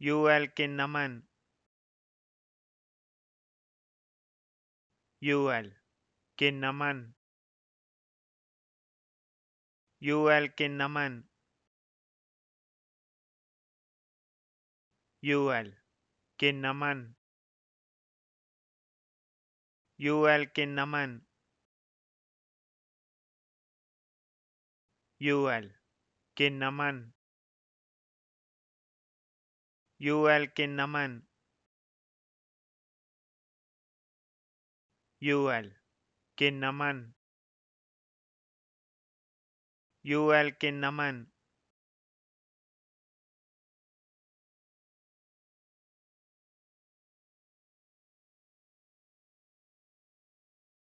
Yuval Kinnaman. Yuval Kinnaman. Yuval Kinnaman. Yuval Kinnaman. Yuval Kinnaman. Yuval Kinnaman. Yuval Kinnaman. Yuval Kinnaman. Yuval Kinnaman.